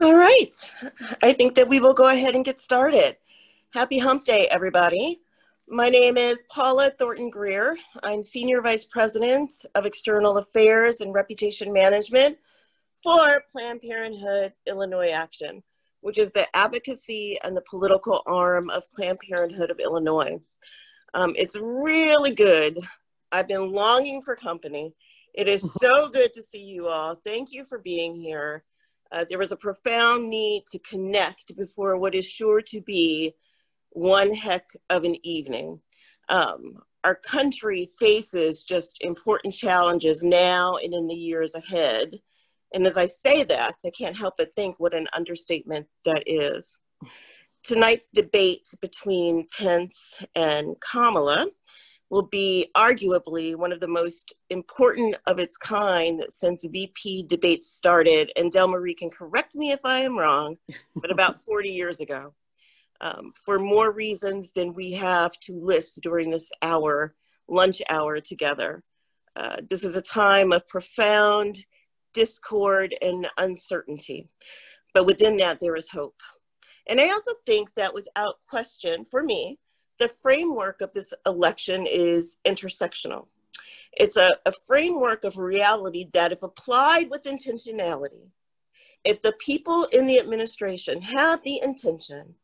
All right. I think that we will go ahead and get started. Happy Hump Day, everybody. My name is Paula Thornton Greear. I'm Senior Vice President of External Affairs and Reputation Management for Planned Parenthood Illinois Action, which is the advocacy and the political arm of Planned Parenthood of Illinois. Um, it's really good. I've been longing for company. It is so good to see you all. Thank you for being here. Uh, there was a profound need to connect before what is sure to be one heck of an evening. Um, our country faces just important challenges now and in the years ahead. And as I say that, I can't help but think what an understatement that is. Tonight's debate between Pence and Kamala will be arguably one of the most important of its kind since VP debates started. And Delmarie can correct me if I am wrong, but about 40 years ago um, for more reasons than we have to list during this hour, lunch hour together. Uh, this is a time of profound discord and uncertainty, but within that there is hope. And I also think that without question, for me, the framework of this election is intersectional. It's a, a framework of reality that, if applied with intentionality, if the people in the administration have the intention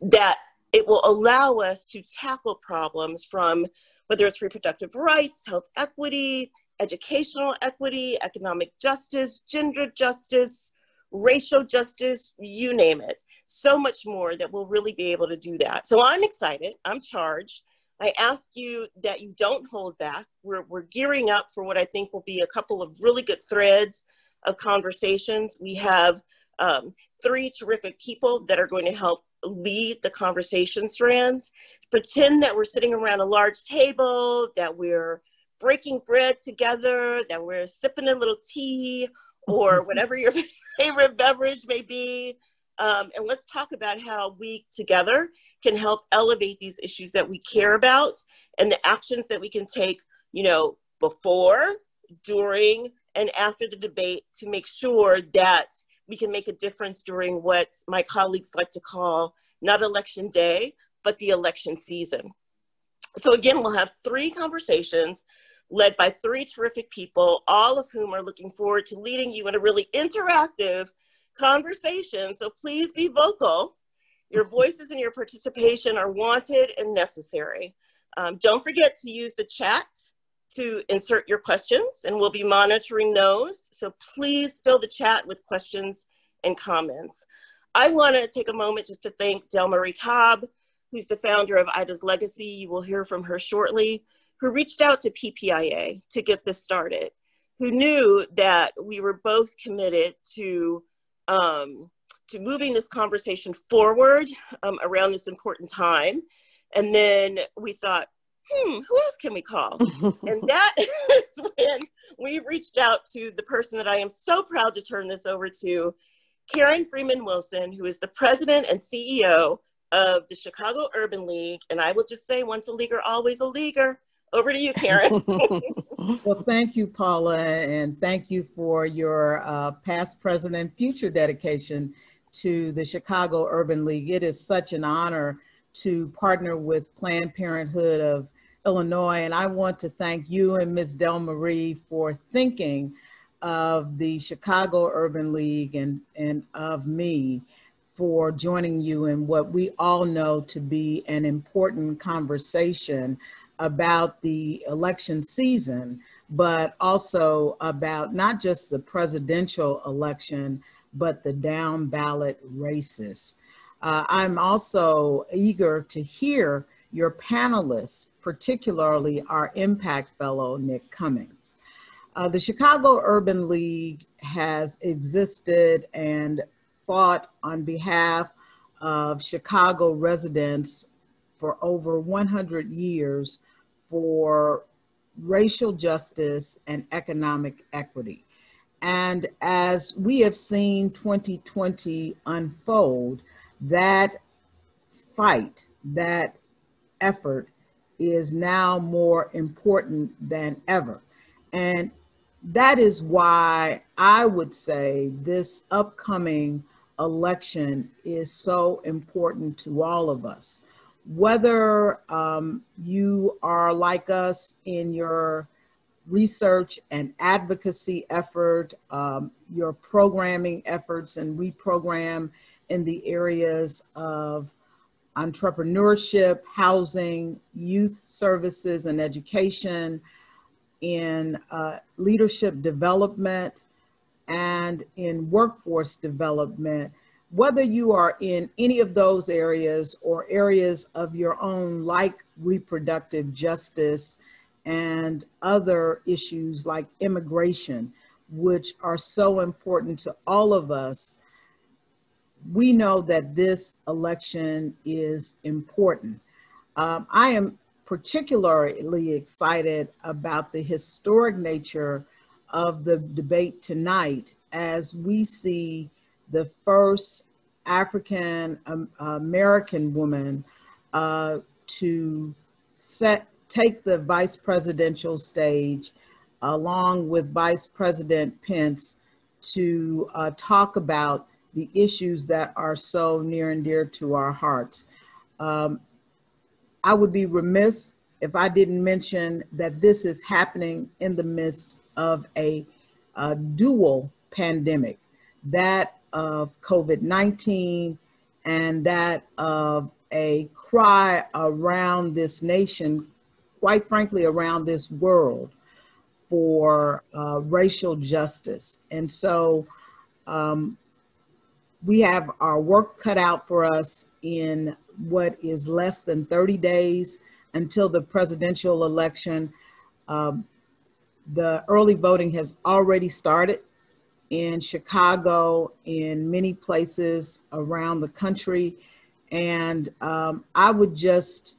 that it will allow us to tackle problems from whether it's reproductive rights, health equity, educational equity, economic justice, gender justice, racial justice, you name it. So much more that we'll really be able to do that. So I'm excited, I'm charged. I ask you that you don't hold back. We're, we're gearing up for what I think will be a couple of really good threads of conversations. We have um, three terrific people that are going to help lead the conversation strands. Pretend that we're sitting around a large table, that we're breaking bread together, that we're sipping a little tea or whatever your favorite beverage may be. Um, and let's talk about how we together can help elevate these issues that we care about and the actions that we can take, you know, before, during, and after the debate to make sure that we can make a difference during what my colleagues like to call not election day, but the election season. So again, we'll have three conversations led by three terrific people, all of whom are looking forward to leading you in a really interactive conversation. So please be vocal. Your voices and your participation are wanted and necessary. Um, don't forget to use the chat to insert your questions and we'll be monitoring those. So please fill the chat with questions and comments. I want to take a moment just to thank Delmarie Cobb, who's the founder of Ida's Legacy. You will hear from her shortly, who reached out to PPIA to get this started, who knew that we were both committed to, um, to moving this conversation forward um, around this important time. And then we thought, hmm, who else can we call? and that is when we reached out to the person that I am so proud to turn this over to, Karen Freeman Wilson, who is the president and CEO of the Chicago Urban League. And I will just say, once a leaguer, always a leaguer. Over to you, Karen. well, thank you, Paula, and thank you for your uh, past, present, and future dedication to the Chicago Urban League. It is such an honor to partner with Planned Parenthood of Illinois. And I want to thank you and Ms. Delmarie for thinking of the Chicago Urban League and, and of me for joining you in what we all know to be an important conversation about the election season, but also about not just the presidential election, but the down ballot races. Uh, I'm also eager to hear your panelists, particularly our impact fellow, Nick Cummings. Uh, the Chicago Urban League has existed and fought on behalf of Chicago residents for over 100 years for racial justice and economic equity. And as we have seen 2020 unfold, that fight, that effort is now more important than ever. And that is why I would say this upcoming election is so important to all of us. Whether um, you are like us in your research and advocacy effort, um, your programming efforts and reprogram in the areas of entrepreneurship, housing, youth services and education, in uh, leadership development, and in workforce development. Whether you are in any of those areas or areas of your own, like reproductive justice and other issues like immigration, which are so important to all of us, we know that this election is important. Um, I am particularly excited about the historic nature of the debate tonight as we see the first African um, American woman uh, to set take the vice presidential stage along with Vice President Pence to uh, talk about the issues that are so near and dear to our hearts. Um, I would be remiss if I didn't mention that this is happening in the midst of a, a dual pandemic, that of COVID-19 and that of a cry around this nation, quite frankly, around this world for uh, racial justice. And so um, we have our work cut out for us in what is less than 30 days until the presidential election. Um, the early voting has already started in Chicago, in many places around the country. And um, I would just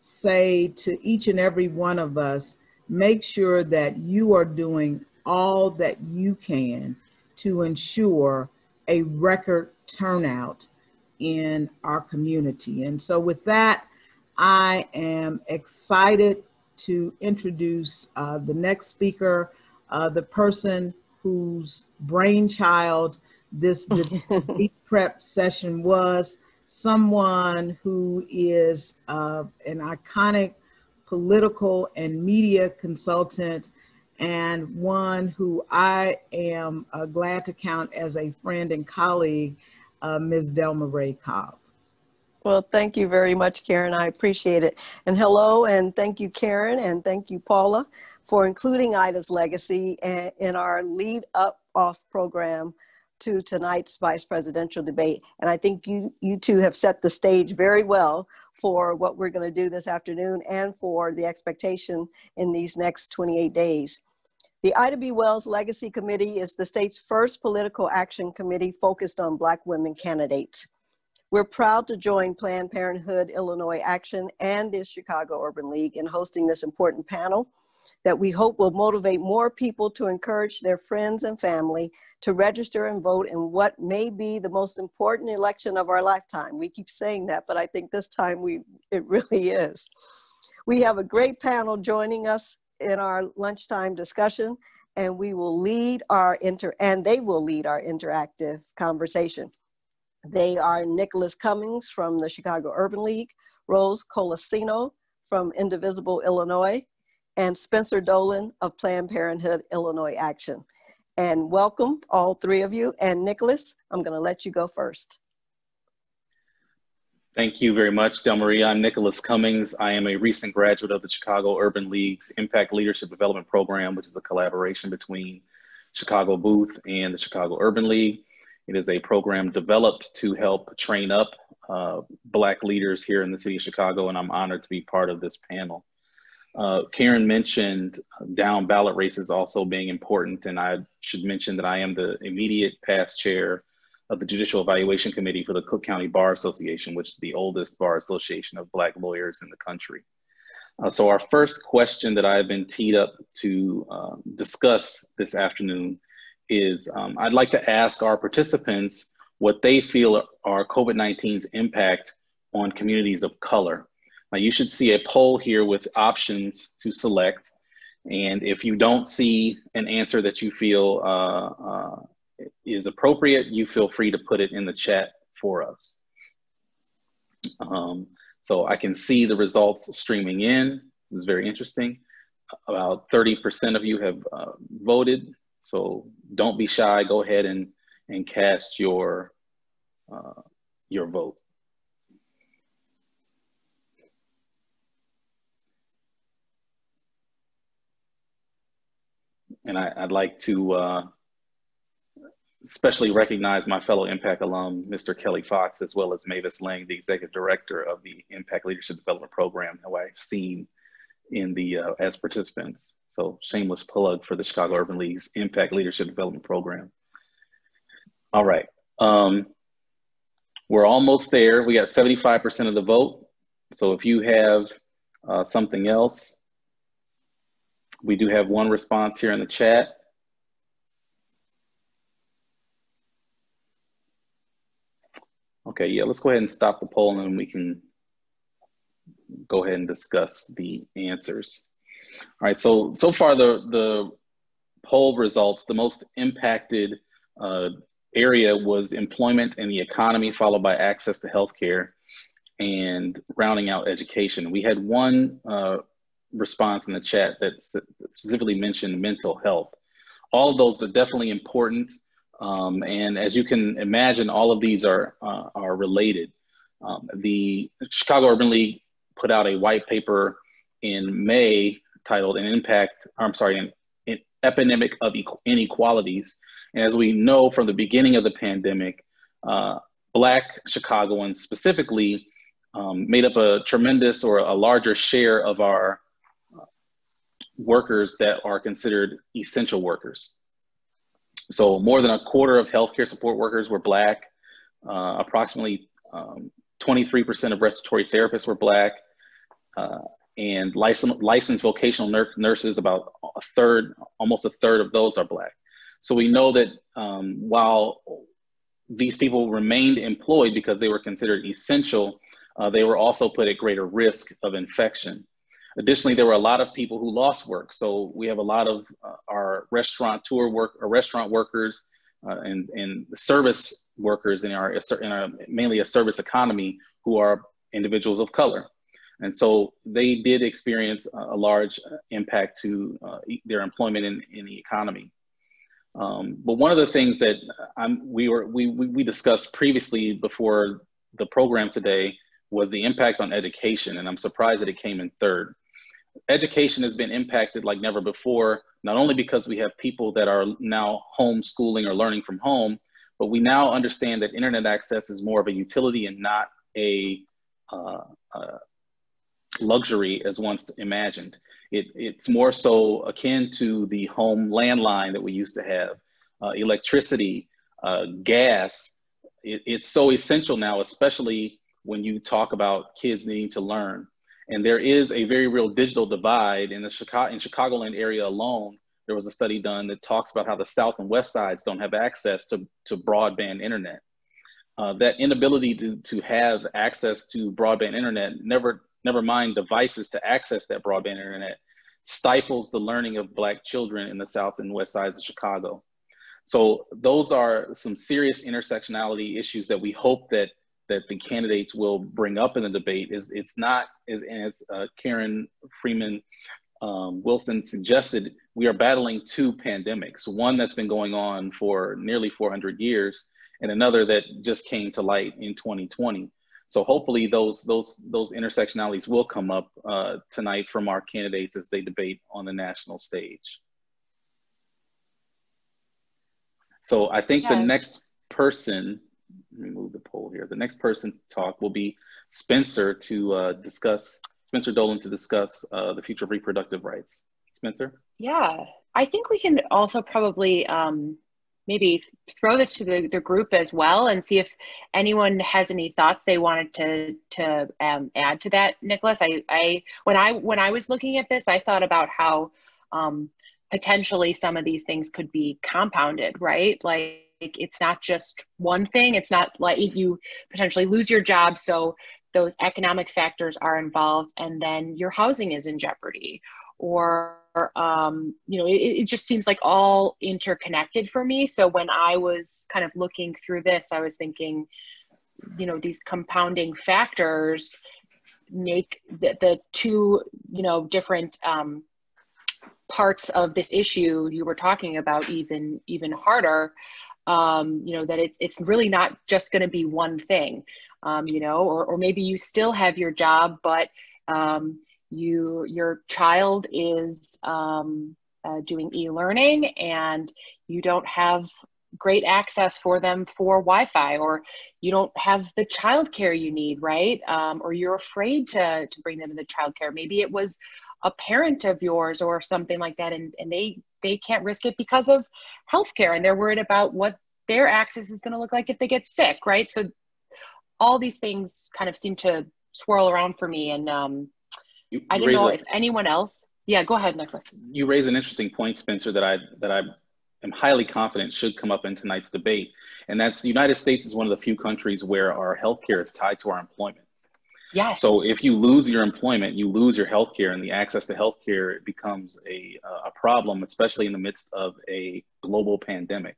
say to each and every one of us, make sure that you are doing all that you can to ensure a record turnout in our community. And so with that, I am excited to introduce uh, the next speaker, uh, the person whose brainchild this debate prep session was, someone who is uh, an iconic political and media consultant and one who I am uh, glad to count as a friend and colleague, uh, Ms. Delmarie Cobb. Well, thank you very much, Karen. I appreciate it. And hello, and thank you, Karen, and thank you, Paula, for including Ida's legacy in our lead up off program to tonight's vice presidential debate. And I think you, you two have set the stage very well for what we're going to do this afternoon and for the expectation in these next 28 days. The Ida B. Wells Legacy Committee is the state's first political action committee focused on Black women candidates. We're proud to join Planned Parenthood Illinois Action and the Chicago Urban League in hosting this important panel that we hope will motivate more people to encourage their friends and family to register and vote in what may be the most important election of our lifetime. We keep saying that, but I think this time we it really is. We have a great panel joining us in our lunchtime discussion and we will lead our inter and they will lead our interactive conversation. They are Nicholas Cummings from the Chicago Urban League, Rose Colacino from Indivisible Illinois, and Spencer Dolan of Planned Parenthood Illinois Action. And welcome all three of you. And Nicholas, I'm gonna let you go first. Thank you very much, Del Maria. I'm Nicholas Cummings. I am a recent graduate of the Chicago Urban League's Impact Leadership Development Program, which is a collaboration between Chicago Booth and the Chicago Urban League. It is a program developed to help train up uh, Black leaders here in the city of Chicago, and I'm honored to be part of this panel. Uh, Karen mentioned down ballot races also being important, and I should mention that I am the immediate past chair of the Judicial Evaluation Committee for the Cook County Bar Association, which is the oldest bar association of Black lawyers in the country. Uh, so our first question that I've been teed up to uh, discuss this afternoon is um, I'd like to ask our participants what they feel are COVID-19's impact on communities of color. Now you should see a poll here with options to select. And if you don't see an answer that you feel uh, uh, is appropriate, you feel free to put it in the chat for us. Um, so I can see the results streaming in. This is very interesting. About 30% of you have uh, voted. So don't be shy. Go ahead and, and cast your, uh, your vote. And I, would like to uh, especially recognize my fellow Impact alum, Mr. Kelly Fox, as well as Mavis Lang, the executive director of the Impact Leadership Development Program, who I've seen in the uh, as participants. So shameless plug for the Chicago Urban League's Impact Leadership Development Program. All right, um, we're almost there. We got 75% of the vote. So if you have uh, something else, we do have one response here in the chat. Okay, yeah, let's go ahead and stop the poll and we can go ahead and discuss the answers. All right, so so far the, the poll results, the most impacted uh, area was employment and the economy, followed by access to healthcare and rounding out education. We had one uh, response in the chat that specifically mentioned mental health. All of those are definitely important. Um, and as you can imagine, all of these are, uh, are related. Um, the Chicago Urban League put out a white paper in May titled an impact, I'm sorry, an, an epidemic of inequalities. And as we know from the beginning of the pandemic, uh, Black Chicagoans specifically um, made up a tremendous or a larger share of our workers that are considered essential workers. So more than a quarter of healthcare support workers were Black. Uh, approximately 23% um, of respiratory therapists were Black. Uh, and licensed, licensed vocational nur nurses, about a third, almost a third of those are Black. So we know that um, while these people remained employed because they were considered essential, uh, they were also put at greater risk of infection. Additionally, there were a lot of people who lost work. So we have a lot of uh, our restaurateur work, or restaurant workers, uh, and and service workers in our in our mainly a service economy who are individuals of color, and so they did experience a large impact to uh, their employment in, in the economy. Um, but one of the things that I'm, we were we, we discussed previously before the program today was the impact on education, and I'm surprised that it came in third education has been impacted like never before, not only because we have people that are now homeschooling or learning from home, but we now understand that internet access is more of a utility and not a uh, uh, luxury as once imagined. It, it's more so akin to the home landline that we used to have, uh, electricity, uh, gas. It, it's so essential now, especially when you talk about kids needing to learn. And there is a very real digital divide in the Chicago in Chicagoland area alone. There was a study done that talks about how the South and West sides don't have access to, to broadband internet. Uh, that inability to, to have access to broadband internet, never, never mind devices to access that broadband internet, stifles the learning of Black children in the South and West sides of Chicago. So those are some serious intersectionality issues that we hope that that the candidates will bring up in the debate is it's not as, as uh, Karen Freeman um, Wilson suggested, we are battling two pandemics, one that's been going on for nearly 400 years and another that just came to light in 2020. So hopefully those, those, those intersectionalities will come up uh, tonight from our candidates as they debate on the national stage. So I think yeah. the next person let me move the poll here. The next person to talk will be Spencer to uh, discuss, Spencer Dolan to discuss uh, the future of reproductive rights. Spencer? Yeah, I think we can also probably um, maybe throw this to the, the group as well and see if anyone has any thoughts they wanted to to um, add to that nicholas I, I when i when i was looking at this i thought about how um, potentially some of these things could be compounded right like it's not just one thing. It's not like you potentially lose your job, so those economic factors are involved, and then your housing is in jeopardy, or um, you know, it, it, just seems like all interconnected for me. So when I was kind of looking through this, I was thinking, you know, these compounding factors make the, the two, you know, different um, parts of this issue you were talking about even even harder. Um, you know, that it's it's really not just going to be one thing. Um, you know, or or maybe you still have your job, but um, you your child is um, uh, doing e-learning and you don't have great access for them for wi-fi or you don't have the childcare you need right um, or you're afraid to, to bring them to the childcare maybe it was a parent of yours or something like that and, and they they can't risk it because of healthcare and they're worried about what their access is going to look like if they get sick right so all these things kind of seem to swirl around for me and um, you, you I don't know a, if anyone else. Yeah, go ahead, Nicholas. You raise an interesting point, Spencer, that I that I am highly confident should come up in tonight's debate, and that's the United States is one of the few countries where our healthcare is tied to our employment. Yes. So if you lose your employment, you lose your healthcare, and the access to healthcare becomes a a problem, especially in the midst of a global pandemic.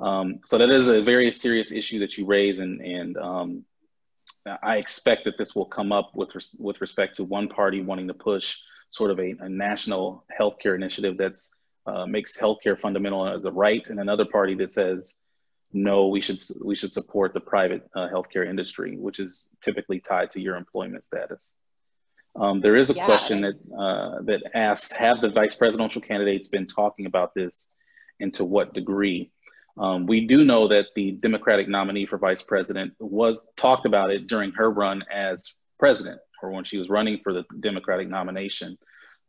Um, so that is a very serious issue that you raise, and and um, I expect that this will come up with res- with respect to one party wanting to push sort of a, a national healthcare initiative that's uh, makes healthcare fundamental as a right, and another party that says no, we should we should support the private uh, healthcare industry, which is typically tied to your employment status. Um, there is a yeah. question that uh, that asks: Have the vice presidential candidates been talking about this, and to what degree? Um, we do know that the Democratic nominee for vice president was talked about it during her run as president or when she was running for the Democratic nomination.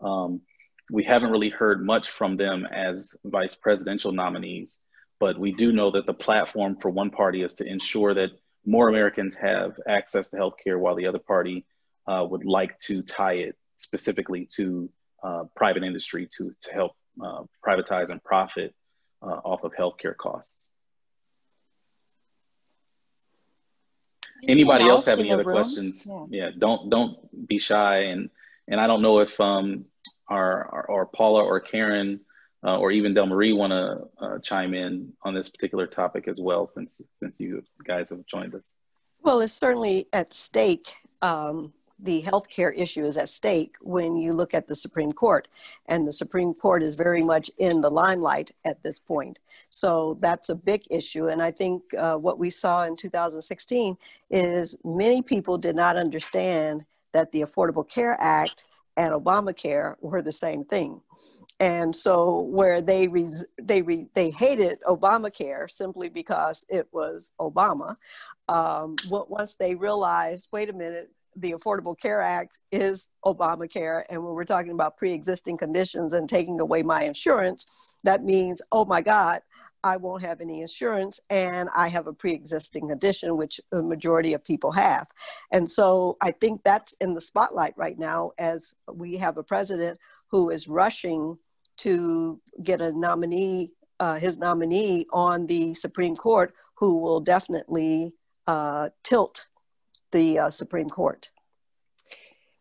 Um, we haven't really heard much from them as vice presidential nominees, but we do know that the platform for one party is to ensure that more Americans have access to healthcare while the other party uh, would like to tie it specifically to uh, private industry to, to help uh, privatize and profit uh, off of healthcare costs. Anybody else, else have any other room? questions? Yeah. yeah. don't don't be shy. And and I don't know if um, our, our or Paula or Karen uh, or even Delmarie want to uh, chime in on this particular topic as well, since since you guys have joined us. Well, it's certainly at stake. Um, the healthcare issue is at stake when you look at the Supreme Court. And the Supreme Court is very much in the limelight at this point. So that's a big issue. And I think uh, what we saw in 2016 is many people did not understand that the Affordable Care Act and Obamacare were the same thing. And so where they res- they re- they hated Obamacare simply because it was Obama, um, once they realized, wait a minute, the Affordable Care Act is Obamacare. And when we're talking about pre existing conditions and taking away my insurance, that means, oh my God, I won't have any insurance and I have a pre existing condition, which a majority of people have. And so I think that's in the spotlight right now as we have a president who is rushing to get a nominee, uh, his nominee on the Supreme Court, who will definitely uh, tilt the uh, Supreme Court.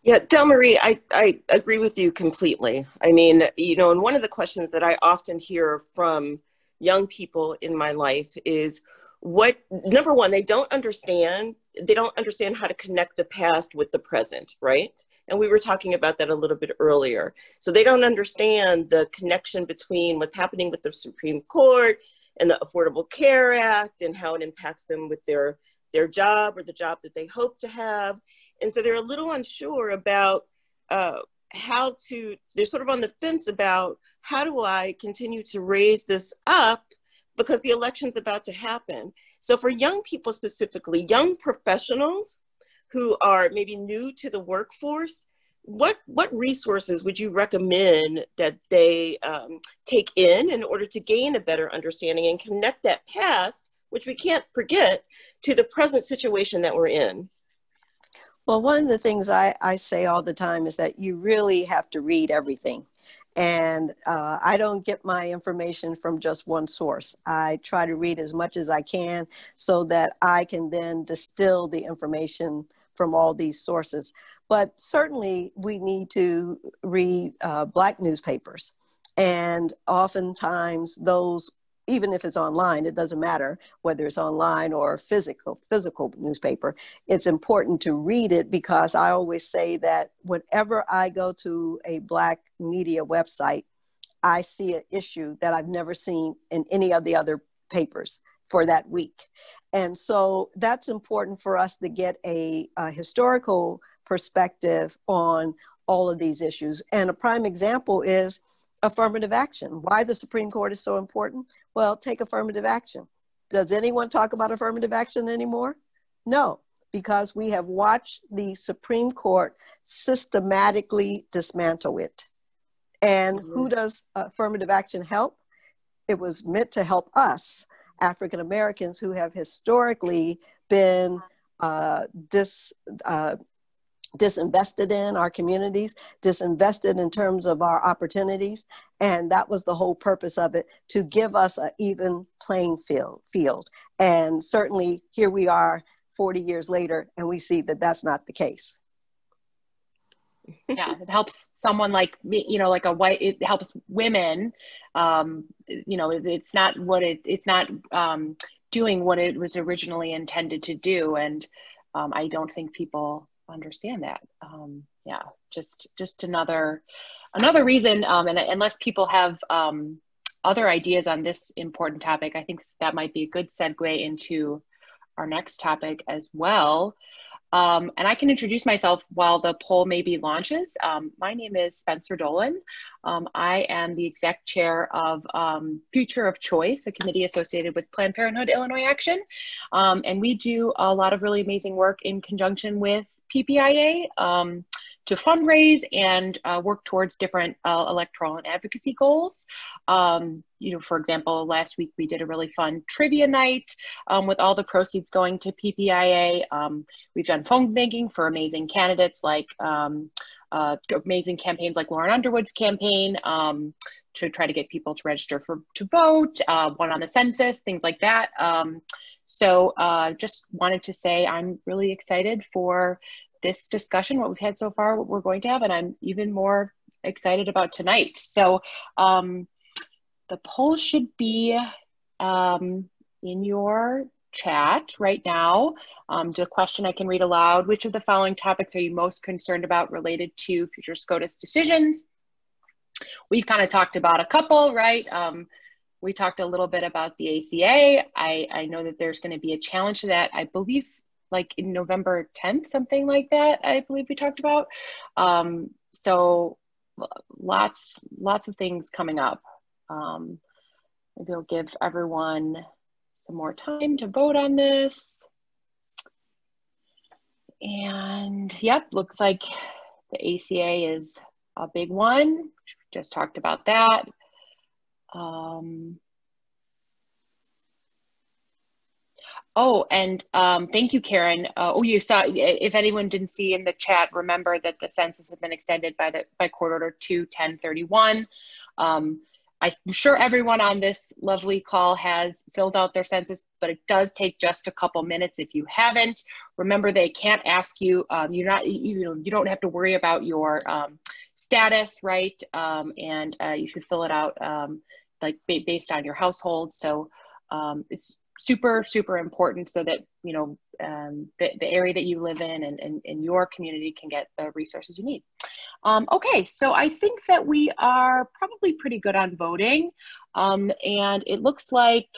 Yeah, Delmarie, I, I agree with you completely. I mean, you know, and one of the questions that I often hear from young people in my life is what, number one, they don't understand, they don't understand how to connect the past with the present, right? And we were talking about that a little bit earlier. So they don't understand the connection between what's happening with the Supreme Court and the Affordable Care Act and how it impacts them with their their job or the job that they hope to have. And so they're a little unsure about uh, how to, they're sort of on the fence about how do I continue to raise this up because the election's about to happen. So for young people specifically, young professionals who are maybe new to the workforce, what what resources would you recommend that they um, take in in order to gain a better understanding and connect that past which we can't forget, to the present situation that we're in? Well, one of the things I, I say all the time is that you really have to read everything. And uh, I don't get my information from just one source. I try to read as much as I can so that I can then distill the information from all these sources. but certainly we need to read uh, Black newspapers. And oftentimes those even if it's online it doesn't matter whether it's online or physical physical newspaper it's important to read it because i always say that whenever i go to a black media website i see an issue that i've never seen in any of the other papers for that week. And so that's important for us to get a, a historical perspective on all of these issues. And a prime example is affirmative action. Why the Supreme Court is so important? Well, take affirmative action. Does anyone talk about affirmative action anymore? No, because we have watched the Supreme Court systematically dismantle it. And mm-hmm. who does affirmative action help? It was meant to help us, African Americans, who have historically been uh, dis, uh, disinvested in our communities, disinvested in terms of our opportunities. And that was the whole purpose of it to give us an even playing field. field. And certainly here we are 40 years later, and we see that that's not the case. yeah, it helps someone like me, you know, like a white, it helps women. Um, you know, it, it's not what it, it's not um, doing what it was originally intended to do. And um, I don't think people understand that. Um, yeah, just just another another reason. Um, and unless people have um, other ideas on this important topic, I think that might be a good segue into our next topic as well. Um, and I can introduce myself while the poll maybe launches. Um, my name is Spencer Dolan. Um, I am the exec chair of um, Future of Choice, a committee associated with Planned Parenthood Illinois Action. Um, and we do a lot of really amazing work in conjunction with PPIA um, to fundraise and uh, work towards different uh, electoral and advocacy goals. Um, you know, for example, last week we did a really fun trivia night um, with all the proceeds going to PPIA. Um, we've done phone banking for amazing candidates like um, uh, amazing campaigns like Lauren Underwood's campaign um, to try to get people to register for to vote, uh, one on the census, things like that. Um, so uh, just wanted to say I'm really excited for this discussion, what we've had so far, what we're going to have, and I'm even more excited about tonight. So um, the poll should be um, in your chat right now. Um, the question I can read aloud, which of the following topics are you most concerned about related to future SCOTUS decisions? We've kind of talked about a couple, right? Um, we talked a little bit about the ACA. I, I know that there's going to be a challenge to that. I believe like in November 10th, something like that, I believe we talked about. Um, so lots, lots of things coming up. Um, maybe I'll give everyone some more time to vote on this. And yep, looks like the ACA is a big one. Just talked about that. Um, oh, and um, thank you, Karen. Uh, oh, you saw, if anyone didn't see in the chat, remember that the census has been extended by the by court order 21031. Um, I'm sure everyone on this lovely call has filled out their census, but it does take just a couple minutes if you haven't. Remember, they can't ask you. Um, you're not. You know, you don't have to worry about your um, status, right? Um, and uh, you should fill it out um, like based on your household. So um, it's super, super important so that, you know, um, the, the area that you live in and, and, and your community can get the resources you need. Um, okay, so I think that we are probably pretty good on voting. Um, and it looks like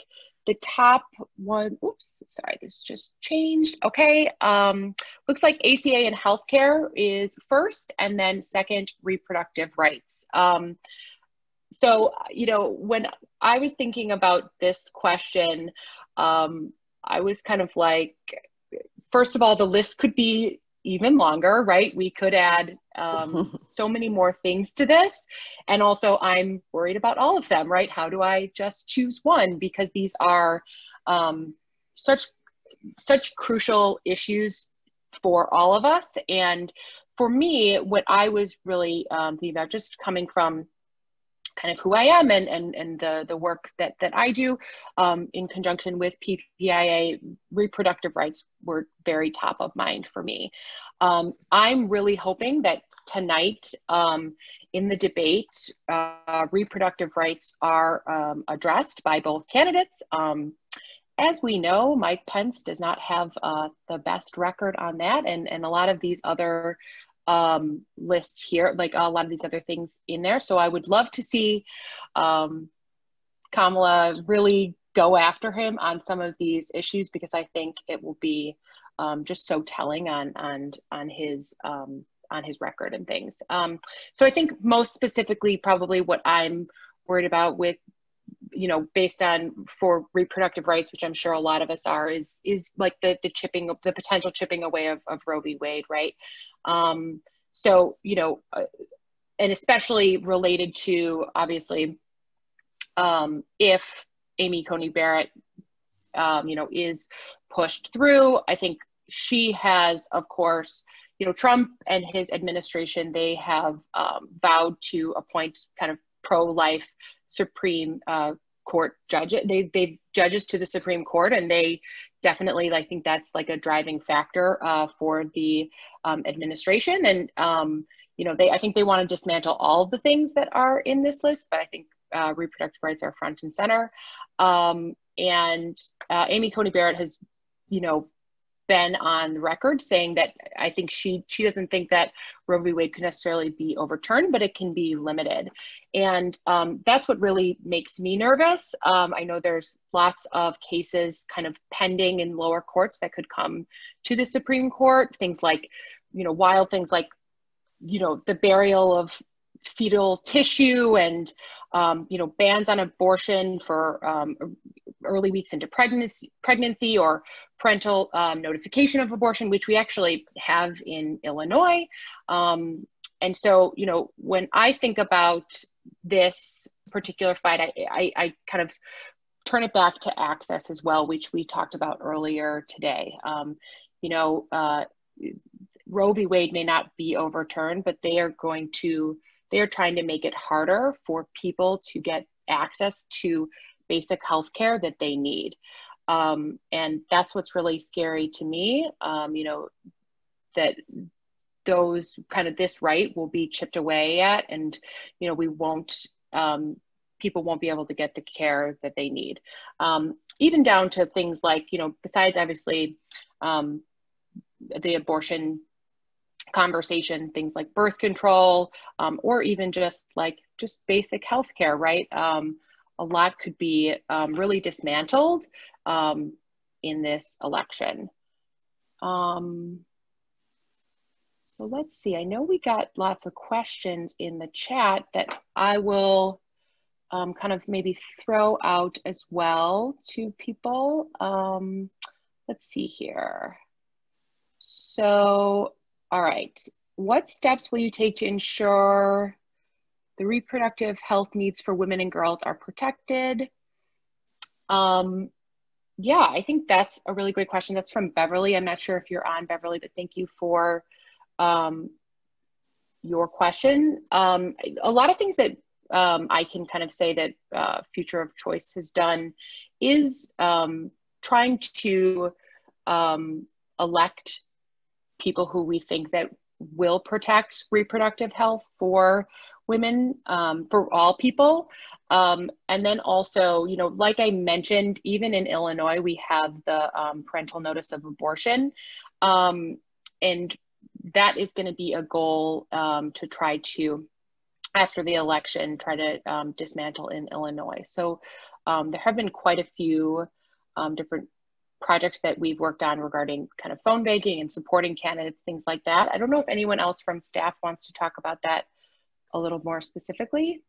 the top one, oops, sorry, this just changed. Okay, um, looks like ACA and healthcare is first, and then second, reproductive rights. Um, so you know when i was thinking about this question um, i was kind of like first of all the list could be even longer right? We could add um, so many more things to this. And also i'm worried about all of them right? How do i just choose one? Because these are um, such such crucial issues for all of us. And for me what i was really um, thinking about just coming from kind of who I am and and and the the work that that I do um, in conjunction with PPIA reproductive rights were very top of mind for me. Um, I'm really hoping that tonight um, in the debate, uh, reproductive rights are um, addressed by both candidates. Um, as we know, Mike Pence does not have uh, the best record on that, and, and a lot of these other um, lists here, like a lot of these other things in there. So I would love to see um, Kamala really go after him on some of these issues because I think it will be um, just so telling on on on his um, on his record and things. Um, so I think most specifically, probably what I'm worried about with you know based on for reproductive rights which i'm sure a lot of us are is is like the the chipping the potential chipping away of, of roe v wade right um so you know uh, and especially related to obviously um if amy coney barrett um you know is pushed through i think she has of course you know trump and his administration they have um, vowed to appoint kind of pro-life Supreme uh, Court judge. They they judges to the Supreme Court, and they definitely I think that's like a driving factor uh, for the um, administration. And um, you know, they I think they want to dismantle all of the things that are in this list, but I think uh, reproductive rights are front and center. Um, and uh, Amy Coney Barrett has, you know, been on record saying that I think she she doesn't think that Roe v. Wade can necessarily be overturned, but it can be limited, and um, that's what really makes me nervous. Um, I know there's lots of cases kind of pending in lower courts that could come to the Supreme Court. Things like, you know, wild things like, you know, the burial of fetal tissue and um, you know bans on abortion for um, early weeks into pregnancy, pregnancy or parental um, notification of abortion, which we actually have in Illinois. Um, and so, you know, when I think about this particular fight, I, I, I, kind of turn it back to access as well, which we talked about earlier today. Um, you know, uh, Roe v. Wade may not be overturned, but they are going to, they are trying to make it harder for people to get access to basic health care that they need. Um, and that's what's really scary to me, um, you know, that those kind of this right will be chipped away at and, you know, we won't, um, people won't be able to get the care that they need. Um, even down to things like, you know, besides obviously um, the abortion conversation, things like birth control, um, or even just like just basic health care, right? Um, a lot could be um, really dismantled um, in this election. Um, so let's see, I know we got lots of questions in the chat that I will um, kind of maybe throw out as well to people. Let's see here. So, all right, what steps will you take to ensure the reproductive health needs for women and girls are protected. Um, yeah, I think that's a really great question. That's from Beverly. I'm not sure if you're on, Beverly, but thank you for um, your question. Um, a lot of things that um, I can kind of say that uh, Future of Choice has done is um, trying to um, elect people who we think that will protect reproductive health for women um, for all people. Um, and then also, you know, like I mentioned, even in Illinois, we have the um, parental notice of abortion. Um, and that is going to be a goal um, to try to, after the election, try to um, dismantle in Illinois. So there have been quite a few different projects that we've worked on regarding kind of phone banking and supporting candidates, things like that. I don't know if anyone else from staff wants to talk about that a little more specifically?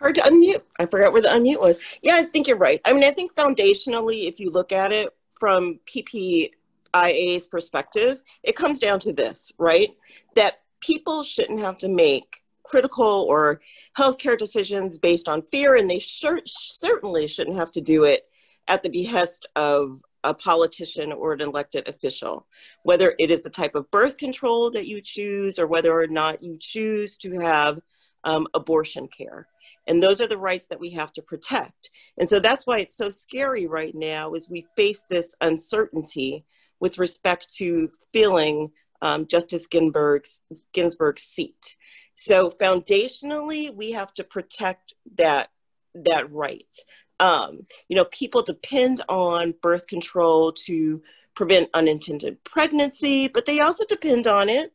Hard to unmute. I forgot where the unmute was. Yeah, I think you're right. I mean, I think foundationally, if you look at it from PPIA's perspective, it comes down to this, right? That people shouldn't have to make critical or healthcare decisions based on fear, and they certainly shouldn't have to do it at the behest of a politician or an elected official, whether it is the type of birth control that you choose or whether or not you choose to have um, abortion care. And those are the rights that we have to protect. And so that's why it's so scary right now is we face this uncertainty with respect to filling um, Justice Ginsburg's, Ginsburg's seat. So foundationally, we have to protect that, that right. Um, you know, people depend on birth control to prevent unintended pregnancy, but they also depend on it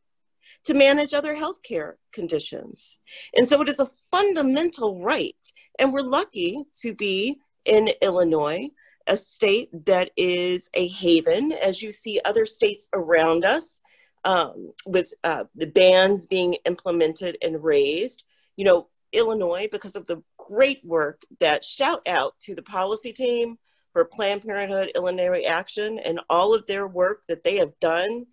to manage other healthcare conditions. And so it is a fundamental right. And we're lucky to be in Illinois, a state that is a haven, as you see other states around us, um, with uh, the bans being implemented and raised. You know, Illinois, because of the great work that shout out to the policy team for Planned Parenthood Illinois Action and all of their work that they have done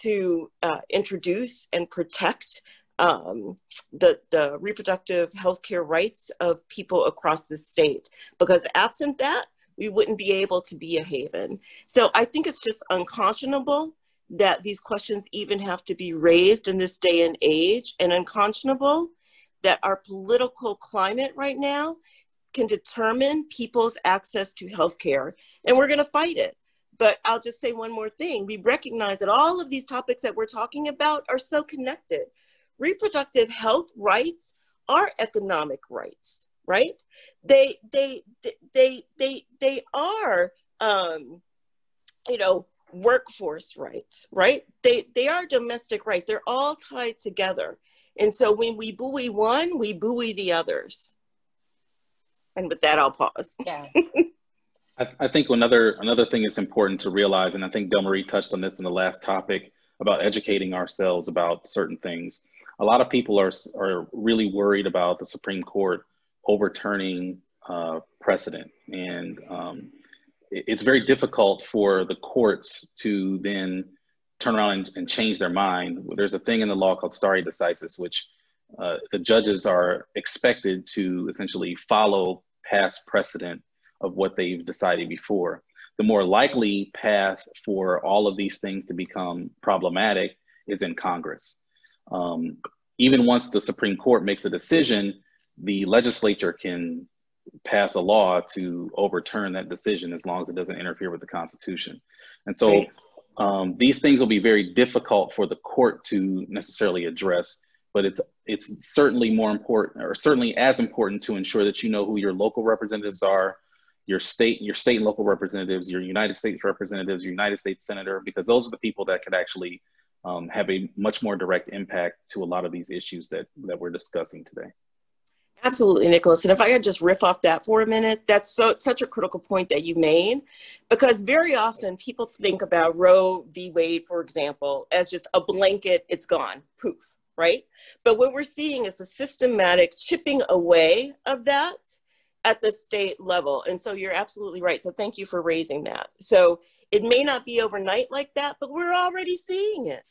to uh, introduce and protect um, the, the reproductive health care rights of people across the state. Because absent that, we wouldn't be able to be a haven. So I think it's just unconscionable that these questions even have to be raised in this day and age, and unconscionable that our political climate right now can determine people's access to health care. And we're going to fight it. But I'll just say one more thing. We recognize that all of these topics that we're talking about are so connected. Reproductive health rights are economic rights, right? They they they they they are um, you know workforce rights, right? They they are domestic rights. They're all tied together. And so when we buoy one, we buoy the others. And with that, I'll pause. Yeah. I, I, think another another thing is important to realize, and I think Delmarie touched on this in the last topic about educating ourselves about certain things. A lot of people are are really worried about the Supreme Court overturning uh, precedent, and um, it, it's very difficult for the courts to then turn around and, and, change their mind. There's a thing in the law called stare decisis, which uh, the judges are expected to essentially follow past precedent of what they've decided before. The more likely path for all of these things to become problematic is in Congress. Um, even once the Supreme Court makes a decision, the legislature can pass a law to overturn that decision as long as it doesn't interfere with the Constitution. And so um, these things will be very difficult for the court to necessarily address, but it's it's certainly more important, or certainly as important, to ensure that you know who your local representatives are, your state, your state and local representatives, your United States representatives, your United States senator, because those are the people that could actually um, have a much more direct impact to a lot of these issues that that we're discussing today. Absolutely, Nicholas. And if I could just riff off that for a minute, that's so such a critical point that you made, because very often people think about Roe v. Wade, for example, as just a blanket, it's gone, poof, right? But what we're seeing is a systematic chipping away of that at the state level. And so you're absolutely right. So thank you for raising that. So it may not be overnight like that, but we're already seeing it.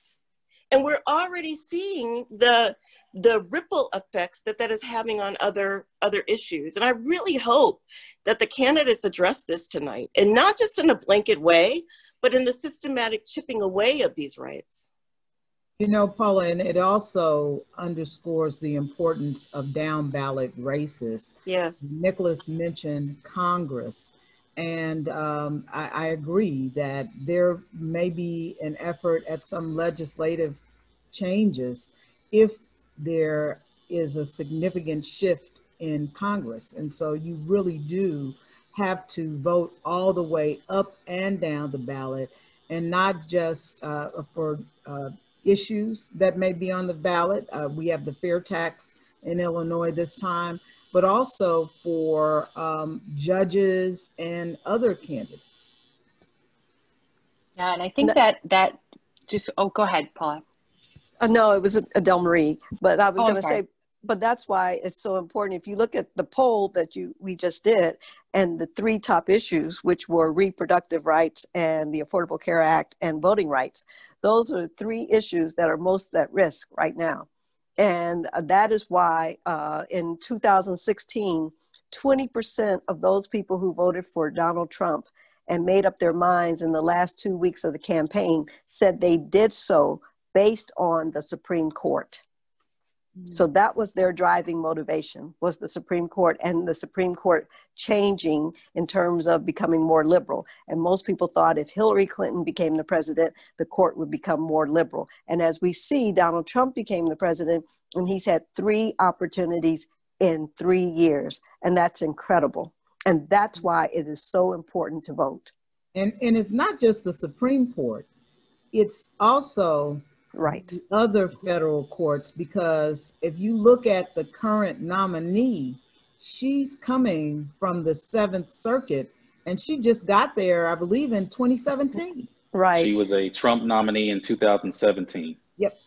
And we're already seeing the the ripple effects that that is having on other other issues. And i really hope that the candidates address this tonight and not just in a blanket way but in the systematic chipping away of these rights. You know paula and it also underscores the importance of down ballot races. Yes. Nicholas mentioned congress and um, I, I agree that there may be an effort at some legislative changes if there is a significant shift in Congress. And so you really do have to vote all the way up and down the ballot and not just uh, for uh, issues that may be on the ballot. Uh, we have the fair tax in Illinois this time, but also for um, judges and other candidates. Yeah, and I think that that just, oh, go ahead, Paula. Uh, no, it was Adele Marie, but I was oh, going to say, but that's why it's so important. If you look at the poll that you we just did, and the three top issues, which were reproductive rights and the Affordable Care Act and voting rights, those are three issues that are most at risk right now, and uh, that is why uh, in 2016, 20% of those people who voted for Donald Trump and made up their minds in the last two weeks of the campaign said they did so based on the Supreme Court. Mm. So that was their driving motivation was the Supreme Court and the Supreme Court changing in terms of becoming more liberal. And most people thought if Hillary Clinton became the president, the court would become more liberal. And as we see, Donald Trump became the president and he's had three opportunities in three years. And that's incredible. And that's mm. why it is so important to vote. And, and it's not just the Supreme Court, it's also right. other federal courts because if you look at the current nominee she's coming from the seventh circuit and she just got there i believe in 2017 right. She was a trump nominee in 2017 yep.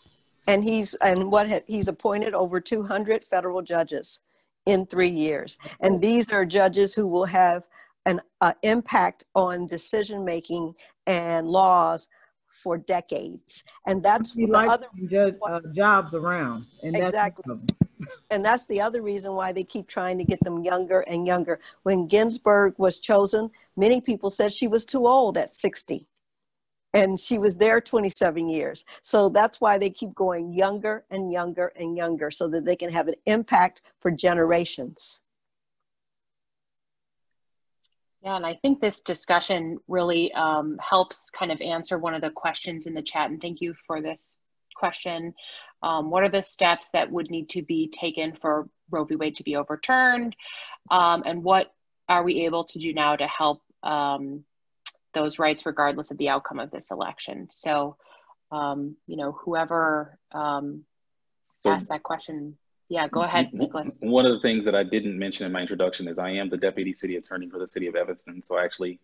And he's and what he's appointed over 200 federal judges in three years. And these are judges who will have an uh, impact on decision making and laws for decades. And that's we like other ju- uh, jobs around. And exactly. and that's the other reason why they keep trying to get them younger and younger. When Ginsburg was chosen, many people said she was too old at 60. And she was there 27 years. So that's why they keep going younger and younger and younger so that they can have an impact for generations. Yeah, and I think this discussion really um, helps kind of answer one of the questions in the chat. And thank you for this question. Um, what are the steps that would need to be taken for Roe v. Wade to be overturned? Um, and what are we able to do now to help um, those rights regardless of the outcome of this election? So, um, you know, whoever um, asked that question yeah, go ahead, Nicholas. One of the things that I didn't mention in my introduction is I am the deputy city attorney for the city of Evanston. So I actually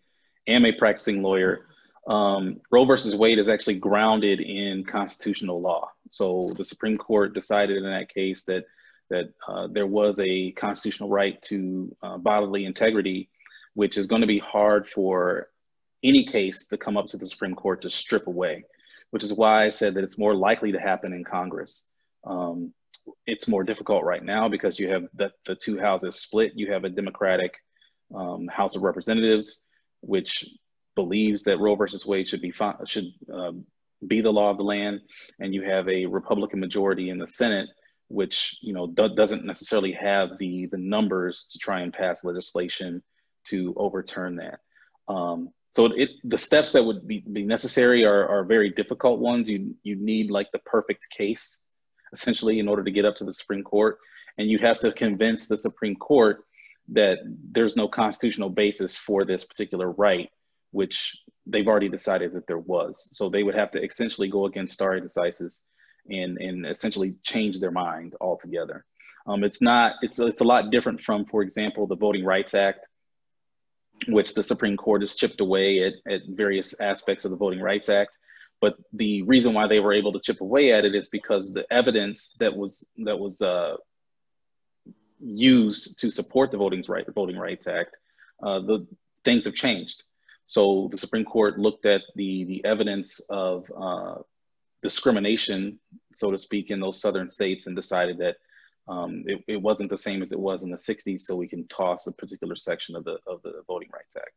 am a practicing lawyer. Um, Roe versus Wade is actually grounded in constitutional law. So the Supreme Court decided in that case that that uh, there was a constitutional right to uh, bodily integrity, which is going to be hard for any case to come up to the Supreme Court to strip away, which is why I said that it's more likely to happen in Congress. Um, it's more difficult right now because you have the, the two houses split. You have a Democratic um, House of Representatives, which believes that Roe versus Wade should be should um, be the law of the land, and you have a Republican majority in the Senate, which you know do, doesn't necessarily have the the numbers to try and pass legislation to overturn that. Um, so it, the steps that would be, be necessary are, are very difficult ones. You you need like the perfect case essentially in order to get up to the Supreme Court. And you have to convince the Supreme Court that there's no constitutional basis for this particular right, which they've already decided that there was. So they would have to essentially go against stare decisis and, and essentially change their mind altogether. Um, it's not, it's, it's a lot different from, for example, the Voting Rights Act, which the Supreme Court has chipped away at, at various aspects of the Voting Rights Act. But the reason why they were able to chip away at it is because the evidence that was that was uh, used to support the Voting, right, Voting Rights Act, uh, the things have changed. So the Supreme Court looked at the the evidence of uh, discrimination, so to speak, in those southern states and decided that um, it, it, wasn't the same as it was in the 60s, so we can toss a particular section of the of the Voting Rights Act.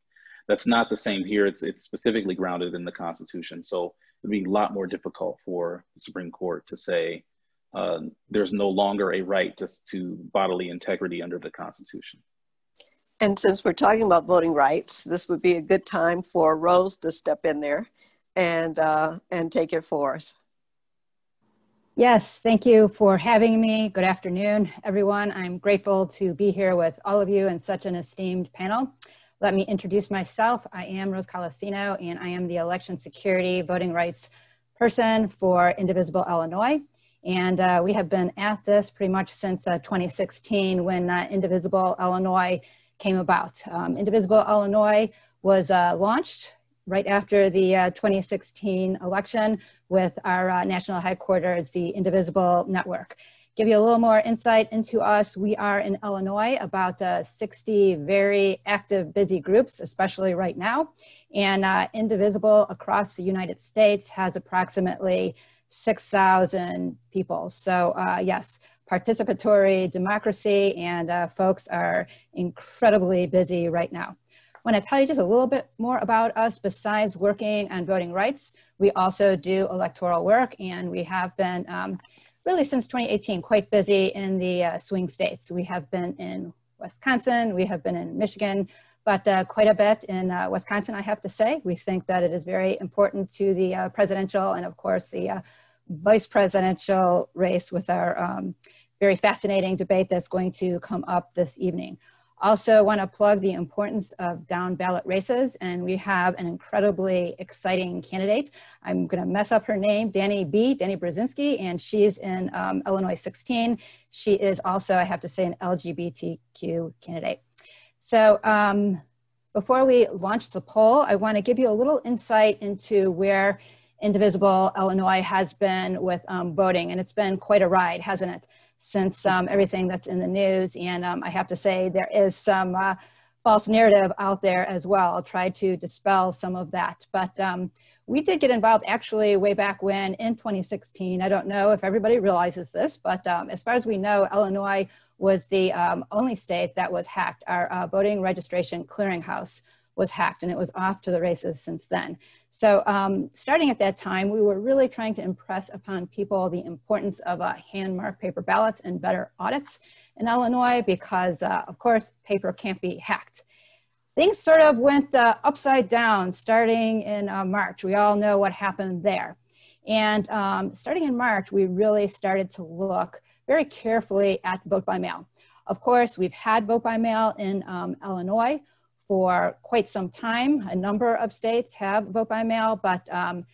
That's not the same here. It's it's specifically grounded in the Constitution. So it'd be a lot more difficult for the Supreme Court to say uh, there's no longer a right to, to bodily integrity under the Constitution. And since we're talking about voting rights, this would be a good time for Rose to step in there and uh, and take it for us. Yes, thank you for having me. Good afternoon, everyone. I'm grateful to be here with all of you in such an esteemed panel. Let me introduce myself. I am Rose Colacino, and I am the election security voting rights person for Indivisible Illinois. And uh, we have been at this pretty much since uh, 2016 when uh, Indivisible Illinois came about. Um, Indivisible Illinois was uh, launched right after the uh, 2016 election with our uh, national headquarters, the Indivisible Network give you a little more insight into us. We are in Illinois, about uh, 60 very active, busy groups, especially right now. And uh, Indivisible across the United States has approximately 6,000 people. So, uh, yes, participatory democracy, and uh, folks are incredibly busy right now. I want to tell you just a little bit more about us besides working on voting rights. We also do electoral work, and we have been um, really since 2018, quite busy in the uh, swing states. We have been in Wisconsin, we have been in Michigan, but uh, quite a bit in uh, Wisconsin, I have to say. We think that it is very important to the uh, presidential and of course the uh, vice presidential race with our um, very fascinating debate that's going to come up this evening. Also want to plug the importance of down ballot races and we have an incredibly exciting candidate. I'm going to mess up her name, Danny B, Dani Brzozowski, and she's in um, Illinois 16. She is also, I have to say, an LGBTQ candidate. So um, before we launch the poll, I want to give you a little insight into where Indivisible Illinois has been with um, voting, and it's been quite a ride, hasn't it? Since um, everything that's in the news, and um, I have to say there is some uh, false narrative out there as well. I'll try to dispel some of that, but um, we did get involved actually way back when in 2016. I don't know if everybody realizes this, but um, as far as we know, Illinois was the um, only state that was hacked. Our uh, voting registration clearinghouse was hacked and it was off to the races since then. So um, starting at that time, we were really trying to impress upon people the importance of uh, hand-marked paper ballots and better audits in Illinois because, uh, of course, paper can't be hacked. Things sort of went uh, upside down starting in uh, March. We all know what happened there. And um, starting in March, we really started to look very carefully at vote by mail. Of course, we've had vote by mail in um, Illinois for quite some time. A number of states have vote by mail, but um,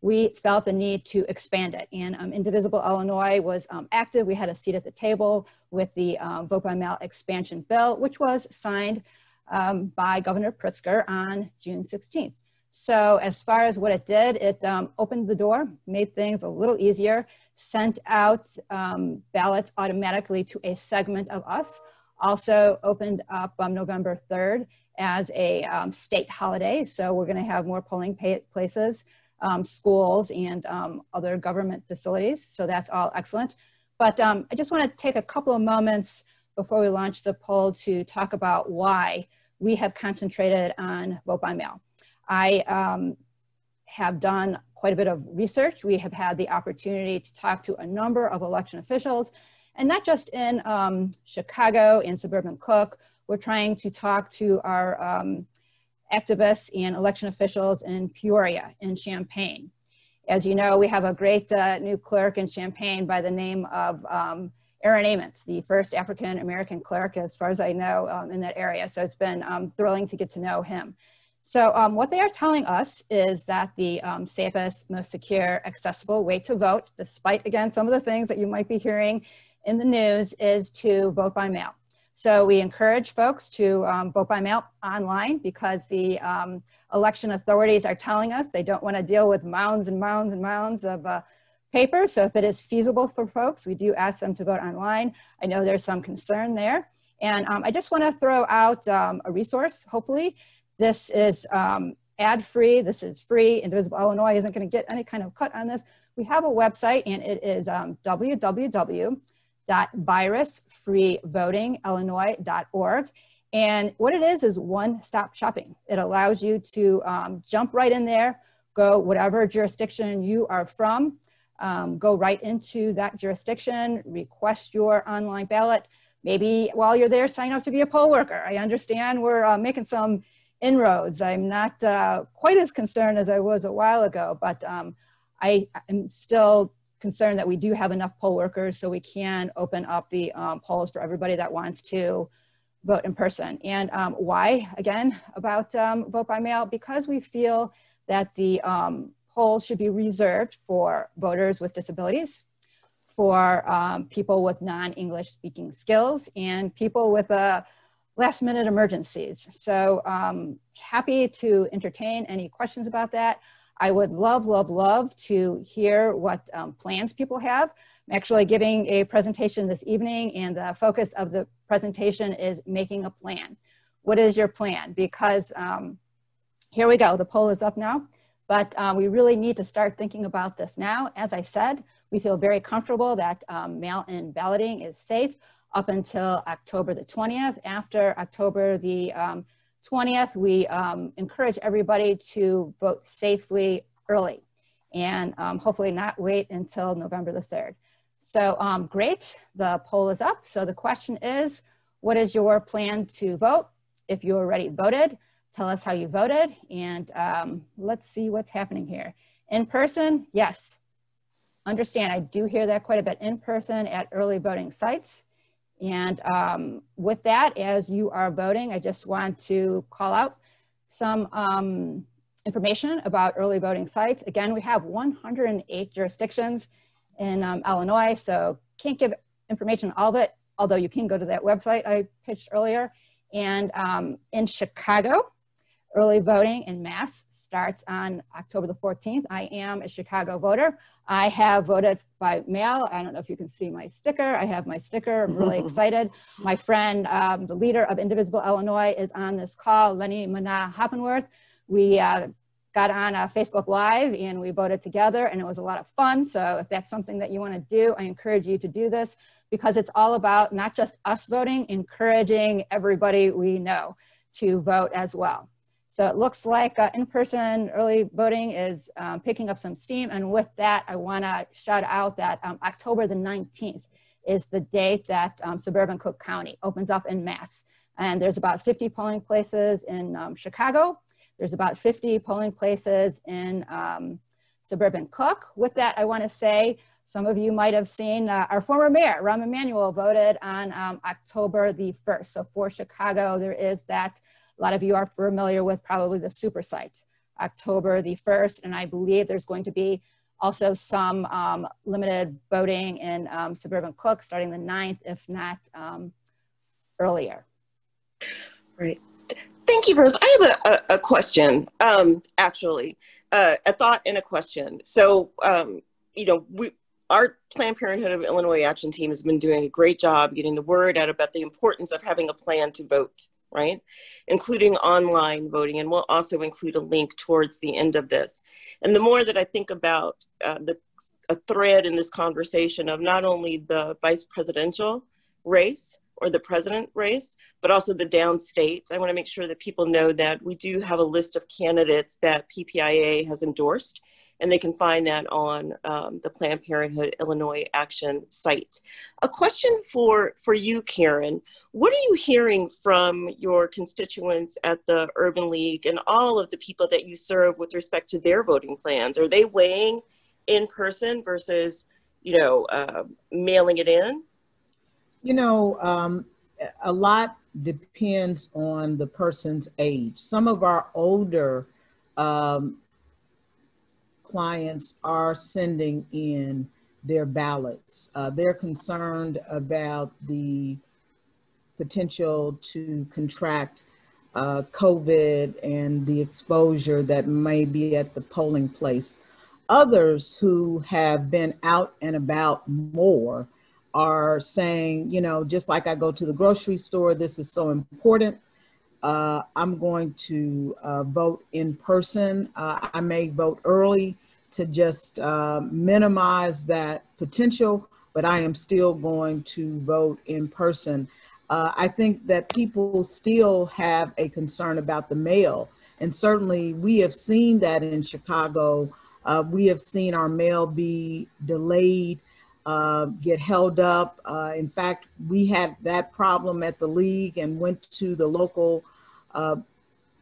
we felt the need to expand it. And um, Indivisible Illinois was um, active. We had a seat at the table with the um, vote by mail expansion bill, which was signed um, by Governor Pritzker on June 16th. So as far as what it did, it um, opened the door, made things a little easier sent out um, ballots automatically to a segment of us. Also opened up um, November 3rd as a um, state holiday. So we're gonna have more polling places, um, schools and um, other government facilities. So that's all excellent. But um, I just wanna take a couple of moments before we launch the poll to talk about why we have concentrated on vote by mail. I have done quite a bit of research. We have had the opportunity to talk to a number of election officials, and not just in um, Chicago and suburban Cook. We're trying to talk to our um, activists and election officials in Peoria and Champaign. As you know, we have a great uh, new clerk in Champaign by the name of um, Aaron Ammons, the first African American clerk, as far as I know, um, in that area. So it's been um, thrilling to get to know him. So um, what they are telling us is that the um, safest, most secure, accessible way to vote, despite again some of the things that you might be hearing in the news, is to vote by mail. So we encourage folks to um, vote by mail online because the um, election authorities are telling us they don't want to deal with mounds and mounds and mounds of uh, paper. So if it is feasible for folks, we do ask them to vote online. I know there's some concern there. And um, I just want to throw out um, a resource, hopefully, this is um, ad free. This is free. Indivisible Illinois isn't going to get any kind of cut on this. We have a website and it is um, www.virusfreevotingillinois.org. And what it is is one stop shopping. It allows you to um, jump right in there, go whatever jurisdiction you are from, um, go right into that jurisdiction, request your online ballot. Maybe while you're there, sign up to be a poll worker. I understand we're uh, making some inroads. I'm not uh, quite as concerned as I was a while ago, but um, I am still concerned that we do have enough poll workers so we can open up the um, polls for everybody that wants to vote in person. And um, why, again, about um, vote by mail? Because we feel that the um, polls should be reserved for voters with disabilities, for um, people with non-English speaking skills, and people with a last minute emergencies. So um, happy to entertain any questions about that. I would love, love, love to hear what um, plans people have. I'm actually giving a presentation this evening and the focus of the presentation is making a plan. What is your plan? Because um, here we go, the poll is up now, but um, we really need to start thinking about this now. As I said, we feel very comfortable that um, mail-in balloting is safe up until October the 20th. After October the um, 20th, we um, encourage everybody to vote safely early and um, hopefully not wait until November the 3rd. So um, great, the poll is up. So the question is, what is your plan to vote? If you already voted, tell us how you voted and um, let's see what's happening here. In person, yes. Understand, I do hear that quite a bit in person at early voting sites. And um, with that, as you are voting, I just want to call out some um, information about early voting sites. Again, we have 108 jurisdictions in um, Illinois, so can't give information all of it, although you can go to that website I pitched earlier. And um, in Chicago, early voting in mass starts on October the 14th. I am a Chicago voter. I have voted by mail. I don't know if you can see my sticker. I have my sticker. I'm really excited. My friend, um, the leader of Indivisible Illinois, is on this call, Lenny Mana Hoppenworth. We uh, got on a Facebook Live and we voted together, and it was a lot of fun. So if that's something that you want to do, I encourage you to do this because it's all about not just us voting, encouraging everybody we know to vote as well. So it looks like uh, in-person early voting is um, picking up some steam. And with that, I wanna shout out that um, October the 19th is the date that um, suburban Cook County opens up in mass. And there's about 50 polling places in um, Chicago. There's about 50 polling places in um, suburban Cook. With that, I wanna say, some of you might have seen uh, our former mayor, Rahm Emanuel, voted on um, October the 1st. So for Chicago, there is that a lot of you are familiar with probably the super site, October the 1st, and I believe there's going to be also some um, limited voting in um, suburban Cook starting the 9th, if not um, earlier. Right. Thank you, Rose. I have a, a, a question, um, actually, uh, a thought and a question. So, um, you know, we, our Planned Parenthood of Illinois Action Team has been doing a great job getting the word out about the importance of having a plan to vote right? Including online voting. And we'll also include a link towards the end of this. And the more that I think about uh, the a thread in this conversation of not only the vice presidential race or the president race, but also the downstate. I want to make sure that people know that we do have a list of candidates that PPIA has endorsed and they can find that on um, the Planned Parenthood Illinois Action site. A question for, for you, Karen. What are you hearing from your constituents at the Urban League and all of the people that you serve with respect to their voting plans? Are they weighing in person versus, you know, uh, mailing it in? You know, um, a lot depends on the person's age. Some of our older um, clients are sending in their ballots. Uh, they're concerned about the potential to contract uh, COVID and the exposure that may be at the polling place. Others who have been out and about more are saying, you know, just like I go to the grocery store, this is so important. Uh, I'm going to uh, vote in person. Uh, I may vote early to just uh, minimize that potential, but I am still going to vote in person. Uh, I think that people still have a concern about the mail. And certainly we have seen that in Chicago. Uh, we have seen our mail be delayed, uh, get held up. Uh, in fact, we had that problem at the league and went to the local uh,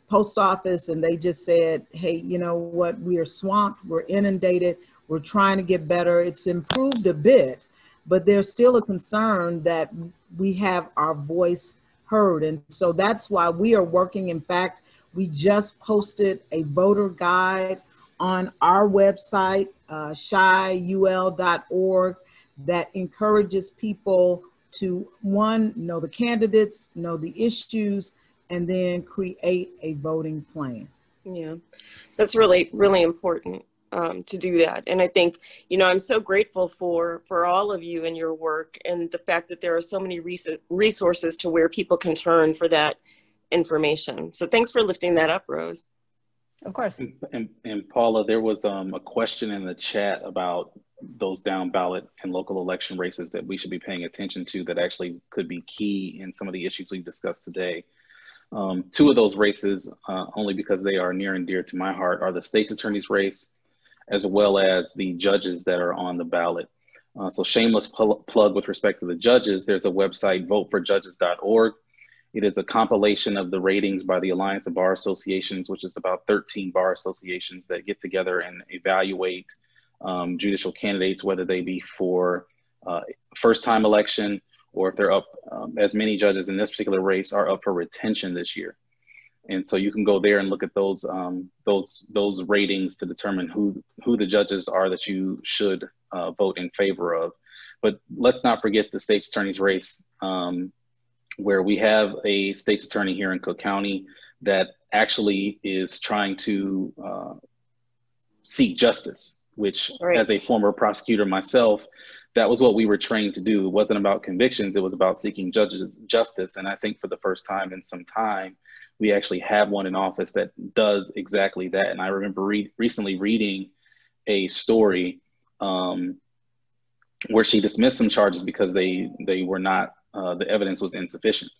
post office and they just said, hey, you know what, we are swamped, we're inundated, we're trying to get better. It's improved a bit, but there's still a concern that we have our voice heard. And so that's why we are working. In fact, we just posted a voter guide on our website, uh, chiul.org, that encourages people to one, know the candidates, know the issues, and then create a voting plan. Yeah, that's really, really important um, to do that. And I think, you know, I'm so grateful for, for all of you and your work and the fact that there are so many res resources to where people can turn for that information. So thanks for lifting that up, Rose. Of course. And, and, and Paula, there was um, a question in the chat about those down ballot and local election races that we should be paying attention to that actually could be key in some of the issues we've discussed today. Um, two of those races, uh, only because they are near and dear to my heart, are the state's attorney's race, as well as the judges that are on the ballot. Uh, so shameless pl plug with respect to the judges, there's a website, voteforjudges.org. It is a compilation of the ratings by the Alliance of Bar Associations, which is about 13 bar associations that get together and evaluate um, judicial candidates, whether they be for uh, first time election or if they're up, um, as many judges in this particular race are up for retention this year. And so you can go there and look at those um, those those ratings to determine who who the judges are that you should uh, vote in favor of. But let's not forget the state's attorney's race, um, where we have a state's attorney here in Cook County that actually is trying to uh, seek justice, which Right. as a former prosecutor myself, that was what we were trained to do. It wasn't about convictions, it was about seeking judges justice. And I think for the first time in some time, we actually have one in office that does exactly that. And I remember re- recently reading a story um, where she dismissed some charges because they they were not uh, the evidence was insufficient,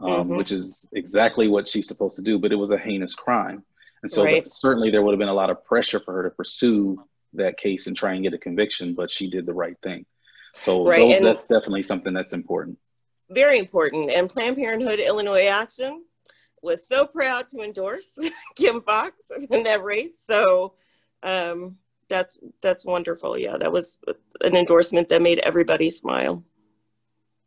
um, Mhm. which is exactly what she's supposed to do. But it was a heinous crime, and so Right. certainly there would have been a lot of pressure for her to pursue that case and try and get a conviction. But she did the right thing. So Right, those, that's definitely something that's important. Very important. And Planned Parenthood Illinois Action was so proud to endorse Kim Foxx in that race. So um, that's that's wonderful. Yeah, that was an endorsement that made everybody smile.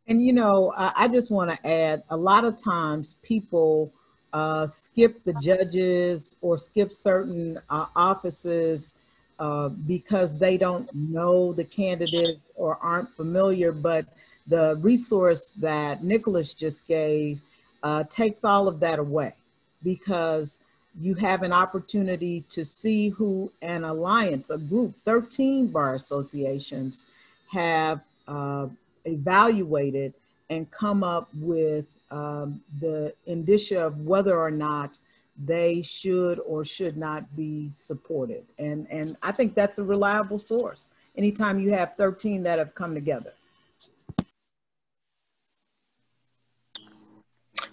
And you know, I, I just want to add a lot of times people uh, skip the judges or skip certain uh, offices uh, because they don't know the candidates or aren't familiar. But the resource that Nicholas just gave uh, takes all of that away because you have an opportunity to see who an alliance, a group, 13 bar associations have uh, evaluated and come up with um, the indicia of whether or not they should or should not be supported. And, and I think that's a reliable source anytime you have 13 that have come together.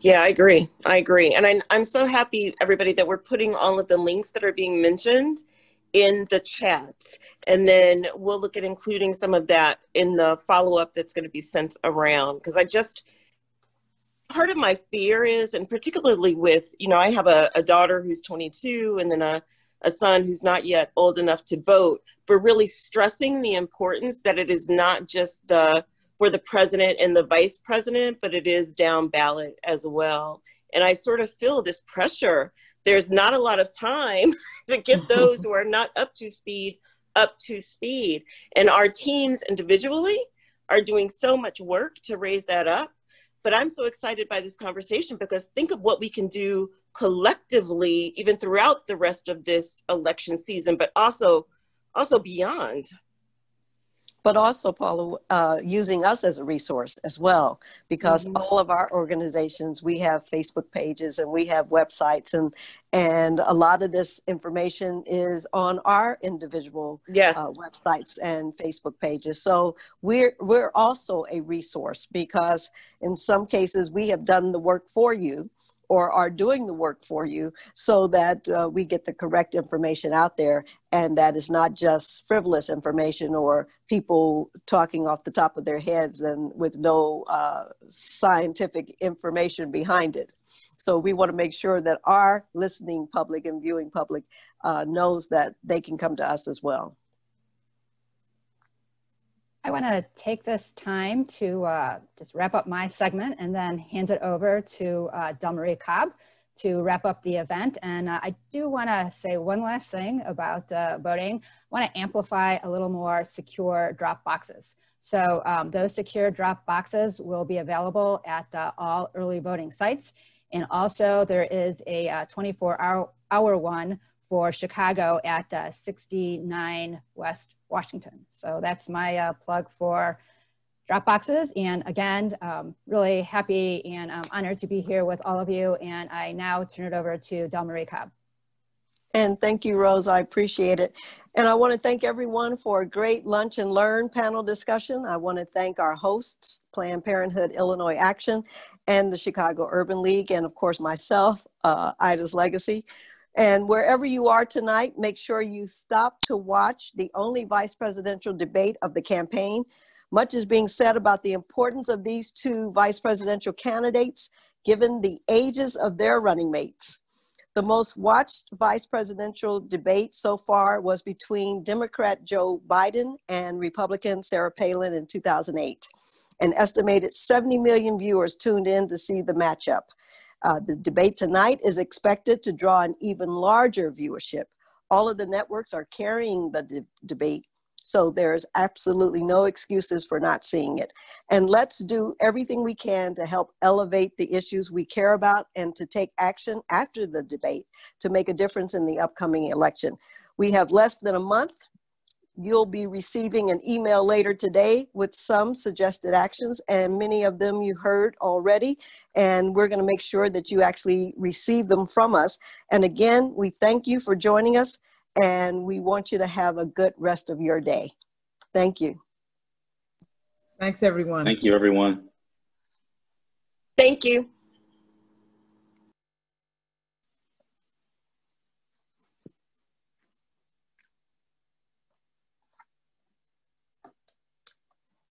Yeah, I agree. I agree. And I, I'm so happy, everybody, that we're putting all of the links that are being mentioned in the chat. And then we'll look at including some of that in the follow up that's going to be sent around. Because I just, part of my fear is, and particularly with, you know, I have a, a daughter who's 22 and then a, a son who's not yet old enough to vote, but really stressing the importance that it is not just the for the president and the vice president, but it is down ballot as well. And I sort of feel this pressure. There's not a lot of time to get those who are not up to speed up to speed. And our teams individually are doing so much work to raise that up. But I'm so excited by this conversation because think of what we can do collectively, even throughout the rest of this election season, but also also beyond. But also Paula, uh, using us as a resource as well, because Mhm. all of our organizations, we have Facebook pages and we have websites, and and a lot of this information is on our individual Yes. uh, websites and Facebook pages. So we're we're also a resource because in some cases we have done the work for you or are doing the work for you so that uh, we get the correct information out there and that is not just frivolous information or people talking off the top of their heads and with no uh, scientific information behind it. So we want to make sure that our listening public and viewing public uh, knows that they can come to us as well. I want to take this time to uh, just wrap up my segment and then hand it over to uh, Delmarie Cobb to wrap up the event. And uh, I do want to say one last thing about uh, voting. I want to amplify a little more secure drop boxes. So um, those secure drop boxes will be available at uh, all early voting sites. And also there is a uh, 24 hour, hour one for Chicago at uh, 69 West Washington. So that's my uh, plug for Dropboxes. And again, um, really happy and um, honored to be here with all of you. And I now turn it over to Delmarie Cobb. And thank you, Rose. I appreciate it. And I want to thank everyone for a great lunch and learn panel discussion. I want to thank our hosts, Planned Parenthood Illinois Action and the Chicago Urban League, and of course myself, uh, Ida's Legacy. And wherever you are tonight, make sure you stop to watch the only vice presidential debate of the campaign. Much is being said about the importance of these two vice presidential candidates, given the ages of their running mates. The most watched vice presidential debate so far was between Democrat Joe Biden and Republican Sarah Palin in 2008. An estimated 70 million viewers tuned in to see the matchup. Uh, the debate tonight is expected to draw an even larger viewership. All of the networks are carrying the de debate, so there's absolutely no excuses for not seeing it. And let's do everything we can to help elevate the issues we care about and to take action after the debate to make a difference in the upcoming election. We have less than a month You'll be receiving an email later today with some suggested actions, and many of them you heard already. And we're going to make sure that you actually receive them from us. And again, we thank you for joining us, and we want you to have a good rest of your day. Thank you. Thanks, everyone. Thank you, everyone. Thank you.